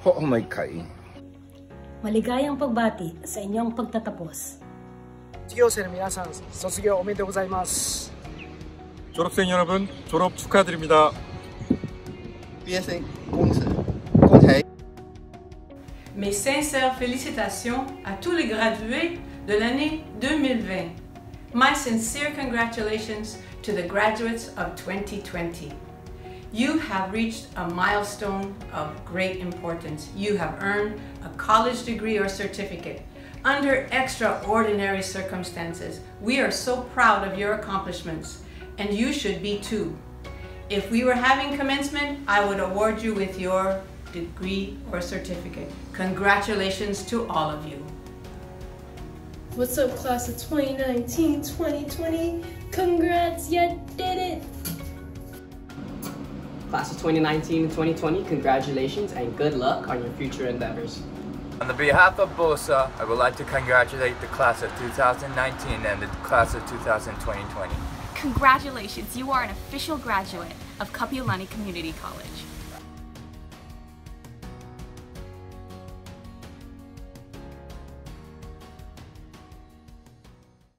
Oh, oh Ho may kain. Maligayang pagbati sa inyong pagtatapos. 지교생 minasan, sosugyou omedeu gozaimasu. 졸업생 여러분, 졸업 축하드립니다. BSN 공세, 공세. Mes sincères félicitations à tous les gradués de l'année 2020. My sincere congratulations to the graduates of 2020. You have reached a milestone of great importance. You have earned a college degree or certificate under extraordinary circumstances. We are so proud of your accomplishments, and you should be too. If we were having commencement, I would award you with your degree or certificate. Congratulations to all of you. What's up, class of 2019 2020? Congrats, did it! Class of 2019 and 2020, congratulations and good luck on your future endeavors. On the behalf of BOSA, I would like to congratulate the class of 2019 and the class of 2020. Congratulations, you are an official graduate of Kapiolani Community College.